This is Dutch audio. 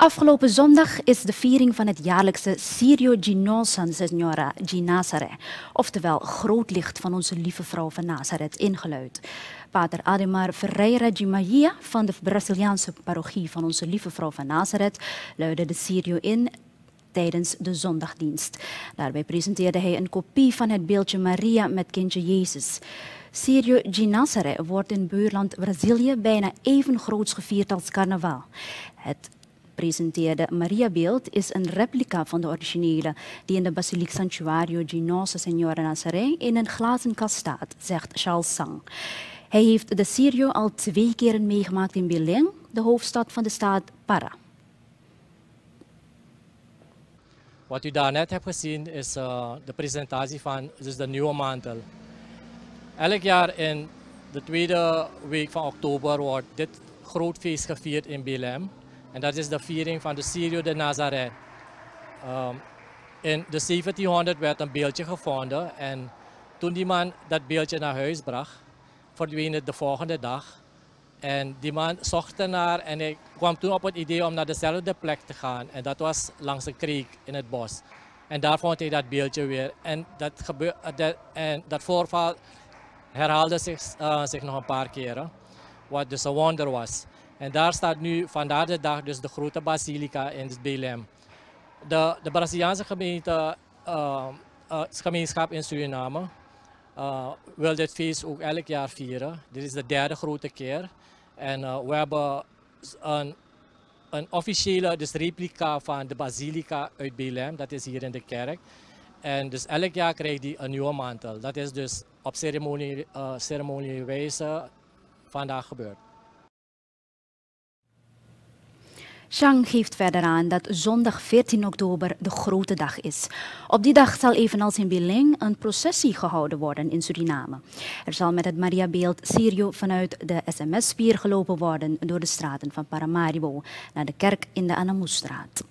Afgelopen zondag is de viering van het jaarlijkse Sirio Ginosan Signora Ginazare, oftewel Groot Licht van onze lieve vrouw van Nazareth, ingeluid. Pater Ademar Ferreira de Maia van de Braziliaanse parochie van onze lieve vrouw van Nazareth luidde de Sirio in tijdens de zondagdienst. Daarbij presenteerde hij een kopie van het beeldje Maria met kindje Jezus. Sirio Ginazare wordt in buurland Brazilië bijna even groots gevierd als carnaval. Het presenteerde Mariabeeld is een replica van de originele die in de basiliek Santuario de Nossa Senhora Nazaré in een glazen kast staat, zegt Charles Sang. Hij heeft de Sirio al twee keren meegemaakt in Belém, de hoofdstad van de staat Para. Wat u daarnet hebt gezien is uh, de presentatie van dus de nieuwe mantel. Elk jaar in de tweede week van oktober wordt dit groot feest gevierd in Belém. En dat is de viering van de Sirio de Nazareth. Um, in de 1700 werd een beeldje gevonden en toen die man dat beeldje naar huis bracht, verdween het de volgende dag. En die man zocht ernaar en hij kwam toen op het idee om naar dezelfde plek te gaan. En dat was langs een kreek in het bos. En daar vond hij dat beeldje weer. En dat, gebeur, dat, en dat voorval herhaalde zich, uh, zich nog een paar keren. Wat dus een wonder was. En daar staat nu vandaag de dag dus de grote basilica in Belém. De, de Braziliaanse gemeente, uh, uh, gemeenschap in Suriname uh, wil dit feest ook elk jaar vieren. Dit is de derde grote keer. En we hebben een, een officiële dus replica van de basilica uit Belém, dat is hier in de kerk. En dus elk jaar krijgt hij een nieuwe mantel. Dat is dus op ceremonie, ceremoniewijze vandaag gebeurd. Chang geeft verder aan dat zondag 14 oktober de grote dag is. Op die dag zal evenals in Belém een processie gehouden worden in Suriname. Er zal met het Mariabeeld Sirio vanuit de SMS-spier gelopen worden door de straten van Paramaribo naar de kerk in de Anamoestraat.